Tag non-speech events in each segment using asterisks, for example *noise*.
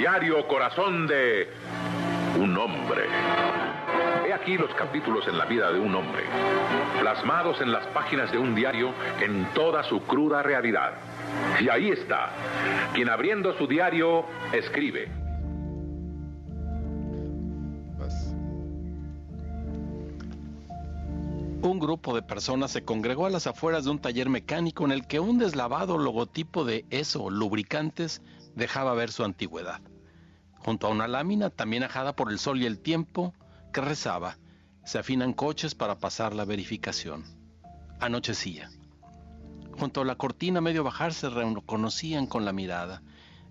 Diario Corazón de un hombre. He aquí los capítulos en la vida de un hombre, plasmados en las páginas de un diario en toda su cruda realidad. Y ahí está, quien abriendo su diario escribe. Un grupo de personas se congregó a las afueras de un taller mecánico en el que un deslavado logotipo de eso, lubricantes, dejaba ver su antigüedad. Junto a una lámina, también ajada por el sol y el tiempo, que rezaba, se afinan coches para pasar la verificación. Anochecía. Junto a la cortina medio bajar se reconocían con la mirada.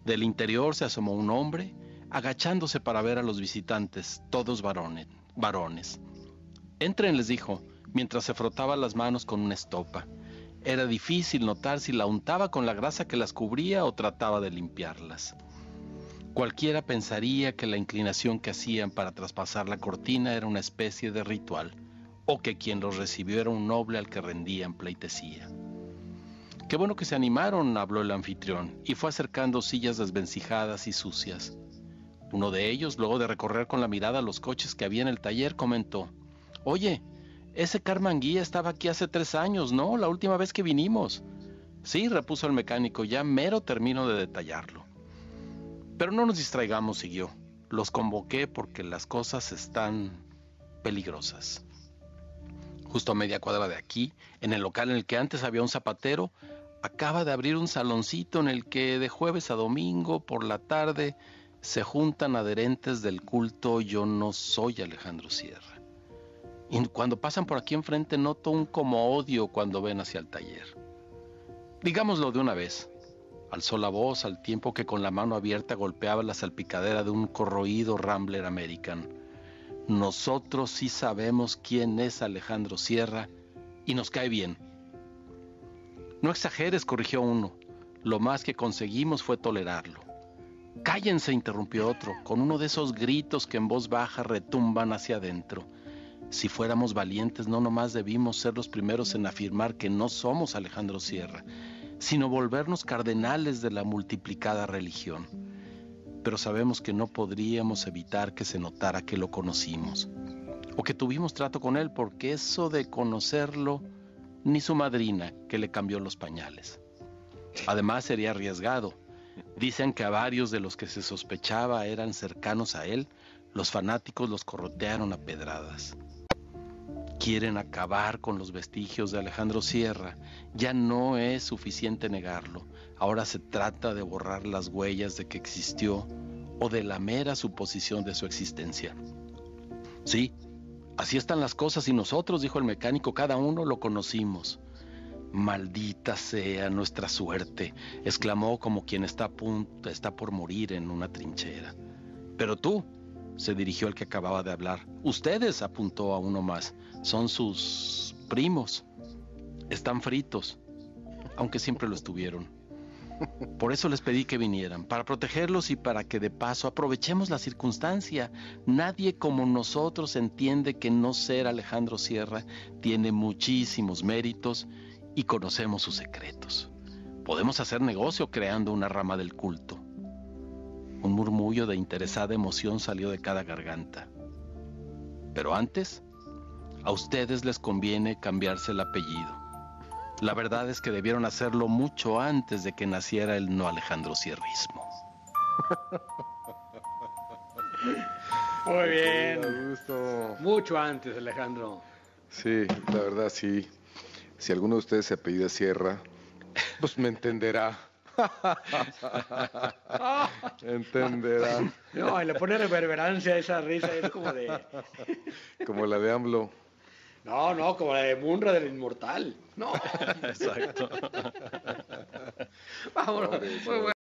Del interior se asomó un hombre, agachándose para ver a los visitantes, todos varones. varones. Entren, les dijo, mientras se frotaba las manos con una estopa. Era difícil notar si la untaba con la grasa que las cubría o trataba de limpiarlas. Cualquiera pensaría que la inclinación que hacían para traspasar la cortina era una especie de ritual, o que quien los recibió era un noble al que rendían pleitesía. Qué bueno que se animaron, habló el anfitrión, y fue acercando sillas desvencijadas y sucias. Uno de ellos, luego de recorrer con la mirada los coches que había en el taller, comentó, Oye, ese Carman Guía estaba aquí hace tres años, ¿no? La última vez que vinimos. Sí, repuso el mecánico, ya mero termino de detallarlo. Pero no nos distraigamos, siguió. Los convoqué porque las cosas están peligrosas. Justo a media cuadra de aquí, en el local en el que antes había un zapatero, acaba de abrir un saloncito en el que de jueves a domingo por la tarde se juntan adherentes del culto Yo no soy Alejandro Sierra. Y cuando pasan por aquí enfrente noto un como odio cuando ven hacia el taller. Digámoslo de una vez. Alzó la voz al tiempo que con la mano abierta golpeaba la salpicadera de un corroído Rambler American. Nosotros sí sabemos quién es Alejandro Sierra y nos cae bien. No exageres, corrigió uno. Lo más que conseguimos fue tolerarlo. Cállense, interrumpió otro, con uno de esos gritos que en voz baja retumban hacia adentro. Si fuéramos valientes, no nomás debimos ser los primeros en afirmar que no somos Alejandro Sierra, sino volvernos cardenales de la multiplicada religión. Pero sabemos que no podríamos evitar que se notara que lo conocimos, o que tuvimos trato con él, porque eso de conocerlo, ni su madrina, que le cambió los pañales. Además sería arriesgado. Dicen que a varios de los que se sospechaba eran cercanos a él, los fanáticos los corrotearon a pedradas quieren acabar con los vestigios de Alejandro Sierra. Ya no es suficiente negarlo. Ahora se trata de borrar las huellas de que existió o de la mera suposición de su existencia. Sí, así están las cosas y nosotros, dijo el mecánico, cada uno lo conocimos. Maldita sea nuestra suerte, exclamó como quien está a punto, está por morir en una trinchera. Pero tú, se dirigió al que acababa de hablar. Ustedes, apuntó a uno más, son sus primos. Están fritos, aunque siempre lo estuvieron. Por eso les pedí que vinieran, para protegerlos y para que de paso aprovechemos la circunstancia. Nadie como nosotros entiende que no ser Alejandro Sierra tiene muchísimos méritos y conocemos sus secretos. Podemos hacer negocio creando una rama del culto. Un murmullo de interesada emoción salió de cada garganta. Pero antes, a ustedes les conviene cambiarse el apellido. La verdad es que debieron hacerlo mucho antes de que naciera el no Alejandro Sierrismo. *laughs* Muy bien. Mucho antes, Alejandro. Sí, la verdad sí. Si alguno de ustedes se apellida Sierra, pues me entenderá. *laughs* Entenderá. No, y le pone reverberancia a esa risa, es como de. *laughs* Como la de AMLO. No, no, como la de Munra del Inmortal. No. *laughs* Exacto. Vámonos. Muy bueno.